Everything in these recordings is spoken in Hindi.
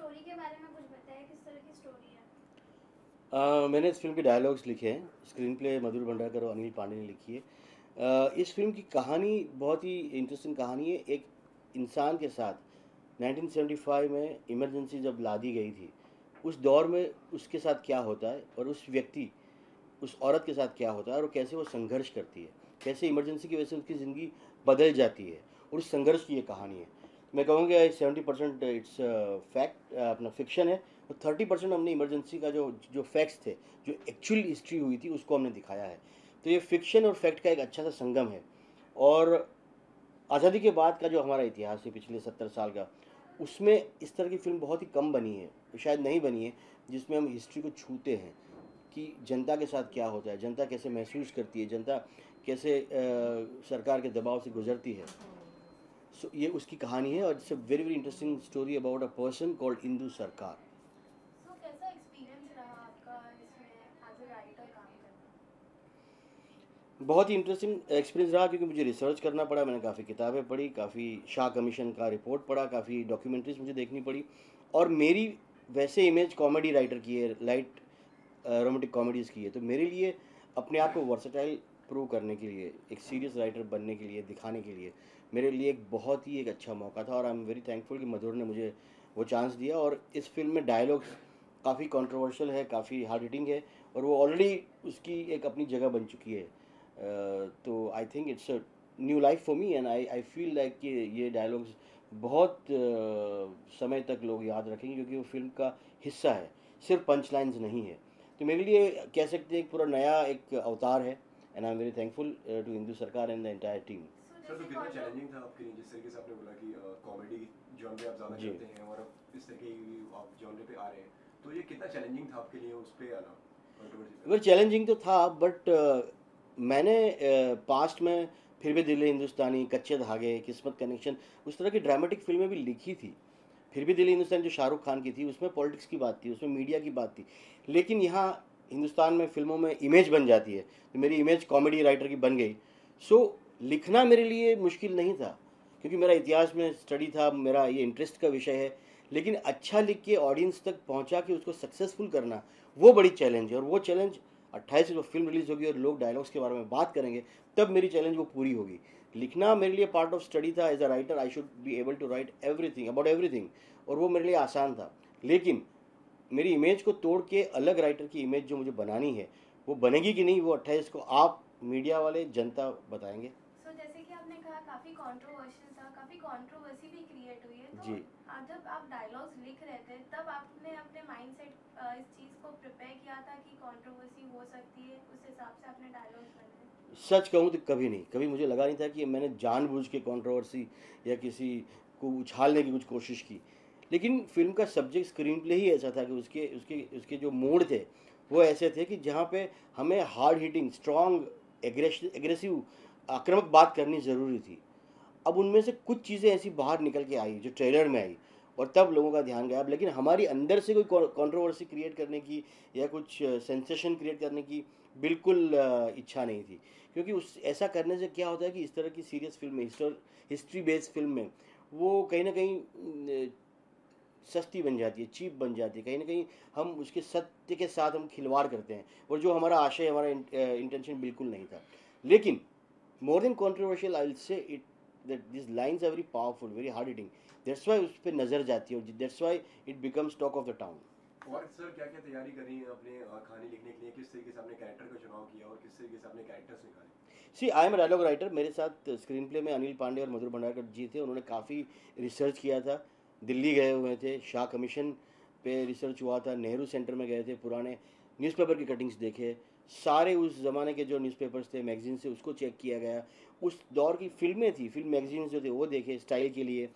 स्टोरी के बारे में कुछ बताइए किस तरह की स्टोरी है? अ, मैंने इस फ़िल्म के डायलॉग्स लिखे हैं। स्क्रीन प्ले मधुर भंडारकर और अनिल पांडे ने लिखी है। अ, इस फ़िल्म की कहानी बहुत ही इंटरेस्टिंग कहानी है। एक इंसान के साथ 1975 में इमरजेंसी जब ला दी गई थी उस दौर में उसके साथ क्या होता है और उस व्यक्ति उस औरत के साथ क्या होता है और कैसे वो संघर्ष करती है कैसे इमरजेंसी की वजह से उसकी ज़िंदगी बदल जाती है और उस संघर्ष की ये कहानी है। मैं कहूँगा सेवेंटी परसेंट इट्स फैक्ट अपना फिक्शन है। और थर्टी परसेंट हमने इमरजेंसी का जो जो फैक्ट्स थे जो एक्चुअल हिस्ट्री हुई थी उसको हमने दिखाया है। तो ये फिक्शन और फैक्ट का एक अच्छा सा संगम है। और आज़ादी के बाद का जो हमारा इतिहास है पिछले सत्तर साल का उसमें इस तरह की फ़िल्म बहुत ही कम बनी है शायद नहीं बनी है जिसमें हम हिस्ट्री को छूते हैं कि जनता के साथ क्या होता है जनता कैसे महसूस करती है जनता कैसे अ, सरकार के दबाव से गुजरती है। सो ये उसकी कहानी है और it's a very very interesting story about a person called Indu Sarkar बहुत ही इंटरेस्टिंग एक्सपीरियंस रहा क्योंकि मुझे रिसर्च करना पड़ा मैंने काफ़ी किताबें पढ़ी काफ़ी शाह कमीशन का रिपोर्ट पढ़ा काफ़ी डॉक्यूमेंट्रीज मुझे देखनी पड़ी और मेरी वैसे इमेज कॉमेडी राइटर की है लाइट रोमांटिक कॉमेडीज़ की है। तो मेरे लिए अपने आप को वर्सटाइल प्रूव करने के लिए एक सीरियस राइटर बनने के लिए दिखाने के लिए मेरे लिए एक बहुत ही एक अच्छा मौका था और आई एम वेरी थैंकफुल कि मधुर ने मुझे वो चांस दिया और इस फ़िल्म में डायलॉग्स काफ़ी कंट्रोवर्शियल है, काफ़ी हार्ड हिटिंग है और वो ऑलरेडी उसकी एक अपनी जगह बन चुकी है। तो I think it's a new life for me and I I feel like कि ये डायलॉग्स बहुत समय तक लोग याद रखेंगे क्योंकि वो फ़िल्म का हिस्सा है, सिर्फ़ पंच लाइन्स नहीं है। तो मेरे लिए कह सकते हैं एक पूरा नया एक अवतार है and I am very thankful to Indu Sarkar and the entire team sir तो जैसे कितना चैलेंजिंग था आपके लिए? जिस तरीके से आपने बोला कि कॉमेडी जॉनरे आप ज़्यादा करते हैं और अब इस तरीके की आप जॉनरे पे आ रहे हैं। तो ये कितना चैलेंजिंग था आपके लिए उस पे आना? वेल चैलेंजिंग तो था बट मैंने पास्ट में फिर भी दिल्ली हिंदुस्तानी कच्चे धागे किस्मत कनेक्शन उस तरह की ड्रामेटिक फ़िल्में भी लिखी थी। फिर भी दिल्ली हिंदुस्तानी जो शाहरुख खान की थी उसमें पॉलिटिक्स की बात थी उसमें मीडिया की बात थी। लेकिन यहाँ हिंदुस्तान में फ़िल्मों में इमेज बन जाती है। तो मेरी इमेज कॉमेडी राइटर की बन गई। सो लिखना मेरे लिए मुश्किल नहीं था, क्योंकि मेरा इतिहास में स्टडी था, मेरा ये इंटरेस्ट का विषय है। लेकिन अच्छा लिख के ऑडियंस तक पहुँचा के उसको सक्सेसफुल करना, वो बड़ी चैलेंज है। और वो चैलेंज अट्ठाईस को फ़िल्म रिलीज़ होगी और लोग डायलॉग्स के बारे में बात करेंगे, तब मेरी चैलेंज वो पूरी होगी। लिखना मेरे लिए पार्ट ऑफ़ स्टडी था। As a writer I should be able to write everything about everything और वो मेरे लिए आसान था। लेकिन मेरी इमेज को तोड़ के अलग राइटर की इमेज जो मुझे बनानी है, वो बनेगी कि नहीं, वो अट्ठाईस को आप मीडिया वाले जनता बताएँगे। सो जैसे कि आपने कहा काफ़ी कंट्रोवर्शियल था काफ़ी कंट्रोवर्सी भी क्रिएट हुई है। तो जी। आज जब आप डायलॉग्स लिख रहे थे तब आपने अपने माइंडसेट इस चीज़ को प्रिपेयर किया था कि कंट्रोवर्सी हो सकती है उस हिसाब से आपने डायलॉग्स बनाए? सच कहूँ तो कभी नहीं। कभी मुझे लगा नहीं था कि मैंने जानबूझ के कंट्रोवर्सी या किसी को उछालने की कुछ कोशिश की। लेकिन फ़िल्म का सब्जेक्ट स्क्रीन प्ले ही ऐसा था कि उसके उसके उसके जो मोड थे वो ऐसे थे कि जहाँ पे हमें हार्ड हिटिंग स्ट्रॉन्ग एग्रेसिव आक्रामक बात करनी ज़रूरी थी। अब उनमें से कुछ चीज़ें ऐसी बाहर निकल के आई, जो ट्रेलर में आई, और तब लोगों का ध्यान गया। अब लेकिन हमारी अंदर से कोई कंट्रोवर्सी क्रिएट करने की, या कुछ सेंसेशन क्रिएट करने की बिल्कुल इच्छा नहीं थी। क्योंकि उस, ऐसा करने से क्या होता है कि इस तरह की सीरियस फ़िल्म में, हिस्ट्री बेस्ड फ़िल्म में, वो कहीं ना कहीं सस्ती बन जाती है चीप बन जाती है। कहीं ना कहीं हम उसके सत्य के साथ हम खिलवाड़ करते हैं, और जो हमारा आशय, हमारा इंटेंशन बिल्कुल नहीं था। लेकिन more than controversial I will say it that these lines are very powerful very hard hitting. That's why उस पर नज़र जाती है that's why it becomes talk of the town. और सर क्या क्या तैयारी करी है अपने कहानी लिखने के लिए किस तरीके से आपने कैरेक्टर का चुनाव किया और किस तरीके से आपने कैरेक्टर्स निकाले see I am dialogue writer मेरे साथ स्क्रीन प्ले में अनिल पांडे और मधुर भंडारकर जी थे। उन्होंने काफ़ी रिसर्च किया था। दिल्ली गए हुए थे। शाह कमीशन पे रिसर्च हुआ था। नेहरू सेंटर में गए थे। पुराने न्यूज़पेपर की कटिंग्स देखे। सारे उस ज़माने के जो न्यूज़पेपर्स थे मैगजीन से उसको चेक किया गया। उस दौर की फ़िल्में थी, फ़िल्म मैगजीन जो थे, वो देखे स्टाइल के लिए।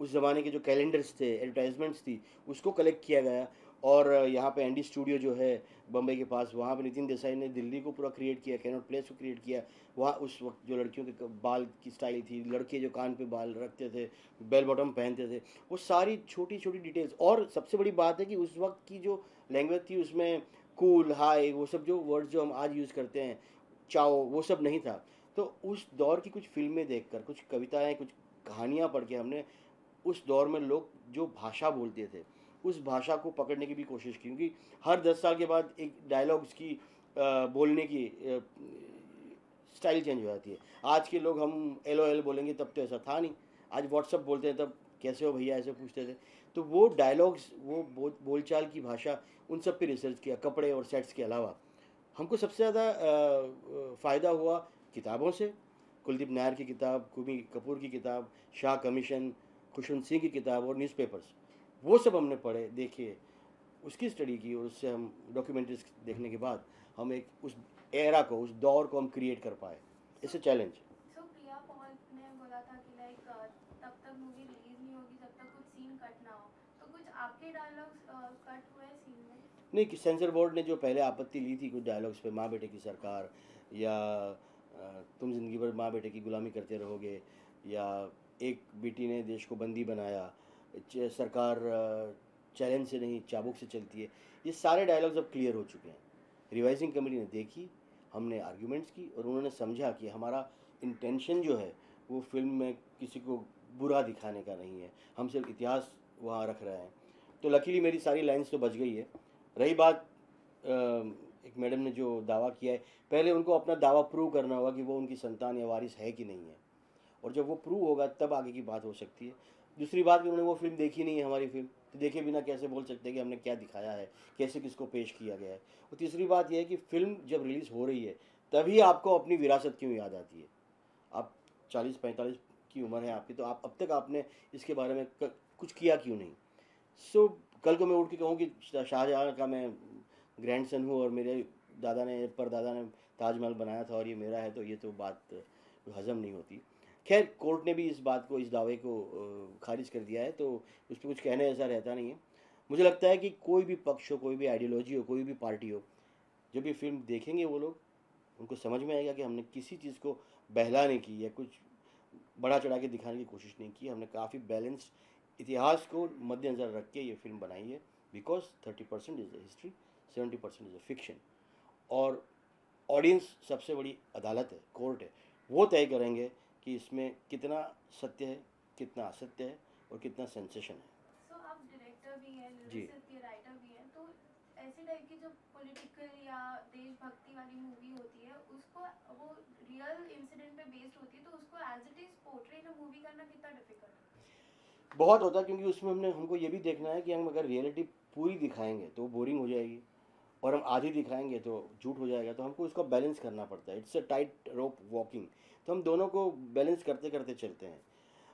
उस ज़माने के जो कैलेंडर्स थे एडवर्टाइजमेंट्स थी, उसको कलेक्ट किया गया। और यहाँ पे एंडी स्टूडियो जो है बम्बई के पास, वहाँ पे नितिन देसाई ने दिल्ली को पूरा क्रिएट किया कैनॉट प्लेस को क्रिएट किया। वहाँ उस वक्त जो लड़कियों के बाल की स्टाइल थी, लड़के जो कान पे बाल रखते थे बेल बॉटम पहनते थे, वो सारी छोटी छोटी डिटेल्स और सबसे बड़ी बात है कि उस वक्त की जो लैंग्वेज थी, उसमें कूल हाई वो सब जो वर्ड्स जो हम आज यूज़ करते हैं चाओ वो सब नहीं था। तो उस दौर की कुछ फ़िल्में देखकर कुछ कविताएँ कुछ कहानियाँ पढ़ के हमने उस दौर में लोग जो भाषा बोलते थे उस भाषा को पकड़ने की भी कोशिश की। क्योंकि हर दस साल के बाद एक डायलॉग्स की अ, बोलने की स्टाइल चेंज हो जाती है। आज के लोग हम एल ओ एल बोलेंगे तब तो ऐसा था नहीं। आज व्हाट्सअप बोलते हैं तब कैसे हो भैया, ऐसे पूछते थे। तो वो डायलॉग्स वो बोल, बोलचाल की भाषा, उन सब पे रिसर्च किया, कपड़े और सेट्स के अलावा। हमको सबसे ज़्यादा फ़ायदा हुआ किताबों से। कुलदीप नायर की किताब, कुमी कपूर की किताब, शाह कमीशन, खुशवंत सिंह की किताब और न्यूज़पेपर्स वो सब हमने पढ़े, देखे, उसकी स्टडी की और उससे हम डॉक्यूमेंट्रीज देखने के बाद हम एक उस एरा को, उस दौर को हम क्रिएट कर पाए। It's a challenge so Priya Paul ने बोला था कि लाइक तब तक मूवी रिलीज़ नहीं होगी जब तक कुछ सीन तो नहीं, कि सेंसर बोर्ड ने जो पहले आपत्ति ली थी कुछ डायलॉग्स पे माँ बेटे की सरकार, या तुम ज़िंदगी भर माँ बेटे की गुलामी करते रहोगे, या एक बेटी ने देश को बंदी बनाया सरकार चैलेंज से नहीं, चाबुक से चलती है, ये सारे डायलॉग्स अब क्लियर हो चुके हैं। रिवाइजिंग कमेटी ने देखी, हमने आर्ग्यूमेंट्स की, और उन्होंने समझा कि हमारा इंटेंशन जो है, वो फ़िल्म में किसी को बुरा दिखाने का नहीं है। हम सिर्फ़ इतिहास वहाँ रख रहे हैं। तो लकीली मेरी सारी लाइन्स तो बच गई है। रही बात एक मैडम ने जो दावा किया है, पहले उनको अपना दावा प्रूव करना होगा कि वो उनकी संतान या वारिस है कि नहीं है। और जब वो प्रूव होगा, तब आगे की बात हो सकती है। दूसरी बात कि उन्होंने वो फ़िल्म देखी नहीं है हमारी फ़िल्म तो देखे बिना कैसे बोल सकते हैं कि हमने क्या दिखाया है, कैसे किसको पेश किया गया है। और तीसरी बात यह है कि फ़िल्म जब रिलीज़ हो रही है, तभी आपको अपनी विरासत क्यों याद आती है? आप चालीस, पैंतालीस की उम्र है आपकी तो आप अब तक आपने इसके बारे में क- कुछ किया क्यों नहीं? सो so, कल को मैं उठ के कहूँ कि शाह- शाहजहाँ का मैं ग्रैंड सन हूँ और मेरे दादा ने परदादा ने ताजमहल बनाया था और ये मेरा है तो ये तो बात हजम नहीं होती। खैर कोर्ट ने भी इस बात को इस दावे को खारिज कर दिया है तो उस पर कुछ कहने ऐसा रहता नहीं है। मुझे लगता है कि कोई भी पक्ष हो कोई भी आइडियोलॉजी हो कोई भी पार्टी हो जब ये फ़िल्म देखेंगे वो लोग उनको समझ में आएगा कि हमने किसी चीज़ को बहलाने की या कुछ बड़ा चढ़ा के दिखाने की कोशिश नहीं की हमने काफ़ी बैलेंस इतिहास को मद्देनज़र रख के ये फ़िल्म बनाई है because thirty percent is the history seventy percent is the fiction और ऑडियंस सबसे बड़ी अदालत है कोर्ट है। वो तय करेंगे कि इसमें कितना सत्य है कितना असत्य है और कितना सेंसेशन है। सो आप डायरेक्टर भी हैं जी। भी ऐसे टाइप की जो पॉलिटिकल या देशभक्ति वाली मूवी होती है, उसको, वो रियल इंसिडेंट पे बेस्ड होती है तो उसको as it is portray in movie करना कितना डिफ़िकल्ट है? बहुत होता है, क्योंकि उसमें हमने, हमको ये भी देखना है कि हम अगर रियलिटी पूरी दिखाएँगे तो बोरिंग हो जाएगी। और हम आधी दिखाएँगे तो झूठ हो जाएगा। तो हमको उसको बैलेंस करना पड़ता है। It's a tight rope walking तो हम दोनों को बैलेंस करते करते चलते हैं।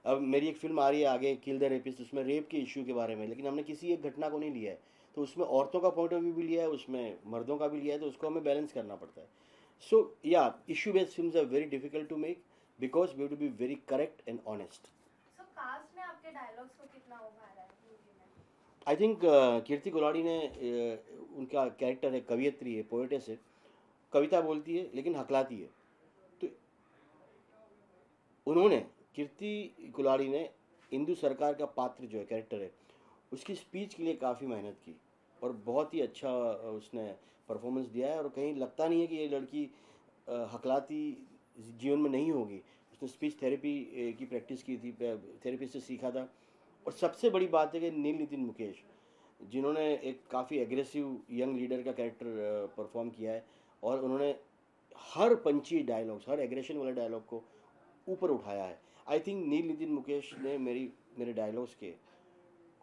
अब मेरी एक फ़िल्म आ रही है आगे किल द रेपिस्ट उसमें रेप के इश्यू के बारे में, लेकिन हमने किसी एक घटना को नहीं लिया है। तो उसमें औरतों का पॉइंट ऑफ़ व्यू भी लिया है उसमें मर्दों का भी लिया है तो उसको हमें बैलेंस करना पड़ता है। सो या issue based film are very difficult to make because we to be very correct and honest I think Kirti Kulhari ने uh, उनका कैरेक्टर है कवियत्री है पोएटेस है। कविता बोलती है लेकिन हकलाती है। तो उन्होंने कीर्ति गुलाड़ी ने हिंदू सरकार का पात्र जो है कैरेक्टर है उसकी स्पीच के लिए काफ़ी मेहनत की और बहुत ही अच्छा उसने परफॉर्मेंस दिया है और कहीं लगता नहीं है कि ये लड़की हकलाती जीवन में नहीं होगी। उसने स्पीच थेरेपी की प्रैक्टिस की थी थेरेपी से सीखा था। और सबसे बड़ी बात है कि नील नितिन मुकेश, जिन्होंने एक काफ़ी एग्रेसिव यंग लीडर का कैरेक्टर परफॉर्म किया है और उन्होंने हर पंची डायलॉग्स हर एग्रेशन वाले डायलॉग को ऊपर उठाया है। आई थिंक नील नितिन मुकेश ने मेरी, मेरे डायलॉग्स के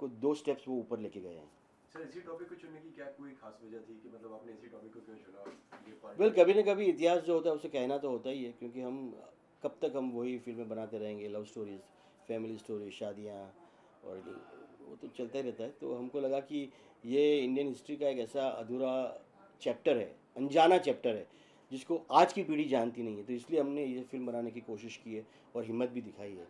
को दो स्टेप्स वो ऊपर लेके गए हैं। सर इसी टॉपिक को चुनने की क्या कोई खास वजह थी कि मतलब आपने इसी टॉपिक को क्यों चुना वेल कभी ना कभी इतिहास जो होता है उसे कहना तो होता ही है क्योंकि हम कब तक हम वही फ़िल्में बनाते रहेंगे लव स्टोरीज फैमिली स्टोरीज शादियाँ और वो तो चलता ही रहता है। तो हमको लगा कि ये इंडियन हिस्ट्री का एक ऐसा अधूरा चैप्टर है अनजाना चैप्टर है जिसको आज की पीढ़ी जानती नहीं है। तो इसलिए हमने ये फ़िल्म बनाने की कोशिश की है और हिम्मत भी दिखाई है।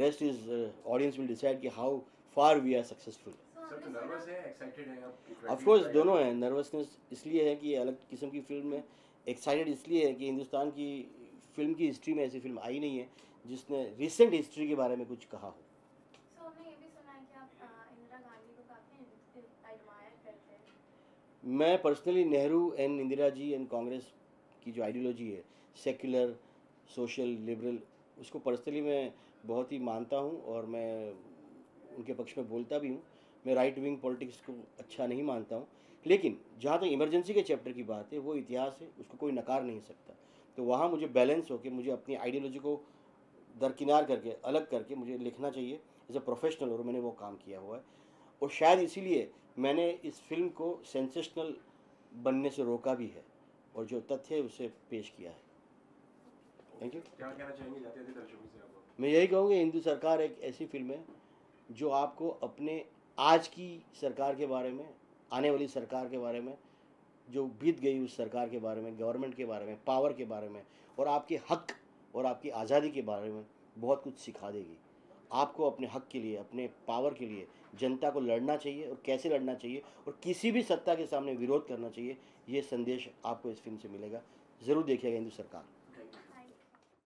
Rest is audience will decide कि how far we are successful so sir तो हमने नर्वस सुना है एक्साइटेड है आप कि ऑफ़ कोर्स 2025 दोनों हैं नर्वसनेस इसलिए है कि अलग किस्म की फ़िल्म है एक्साइटेड इसलिए है कि हिंदुस्तान की फ़िल्म की हिस्ट्री में ऐसी फ़िल्म आई नहीं है जिसने रिसेंट हिस्ट्री के बारे में कुछ कहा हो। सो हमने ये भी सुना है कि आप अ, इंदिरा गांधी को काफ़ी एडमायर करते हैं। मैं personally Nehru and Indira ji and Congress की जो आइडियोलॉजी है सेक्युलर सोशल लिबरल उसको पर्सनली मैं बहुत ही मानता हूँ और मैं उनके पक्ष में बोलता भी हूँ। मैं राइट विंग पॉलिटिक्स को अच्छा नहीं मानता हूँ। लेकिन जहाँ तक तो इमरजेंसी के चैप्टर की बात है वो इतिहास है उसको कोई नकार नहीं सकता। तो वहाँ मुझे बैलेंस होकर मुझे अपनी आइडियोलॉजी को दरकिनार करके अलग करके मुझे लिखना चाहिए। एज ए प्रोफेशनल और मैंने वो काम किया हुआ है। और शायद इसीलिए मैंने इस फ़िल्म को सेंसेशनल बनने से रोका भी है। और जो तथ्य है उसे पेश किया है। थैंक यू मैं यही कहूँगी हिंदू सरकार एक ऐसी फ़िल्म है जो आपको अपने आज की सरकार के बारे में, आने वाली सरकार के बारे में, जो बीत गई उस सरकार के बारे में, गवर्नमेंट के बारे में, पावर के बारे में और आपके हक और आपकी आज़ादी के बारे में बहुत कुछ सिखा देगी। आपको अपने हक के लिए, अपने पावर के लिए जनता को लड़ना चाहिए और कैसे लड़ना चाहिए और किसी भी सत्ता के सामने विरोध करना चाहिए, ये संदेश आपको इस फ़िल्म से मिलेगा। ज़रूर देखिएगा हिंदू सरकार।